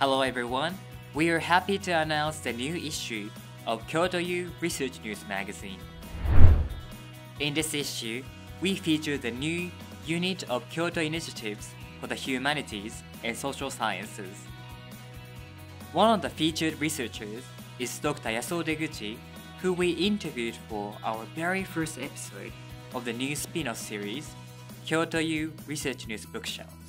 Hello everyone. We are happy to announce the new issue of Kyoto U Research News magazine. In this issue, we feature the new unit of Kyoto Initiatives for the Humanities and Social Sciences. One of the featured researchers is Dr. Yasuo Deguchi, who we interviewed for our very first episode of the new spin-off series, Kyoto U Research News Bookshelf.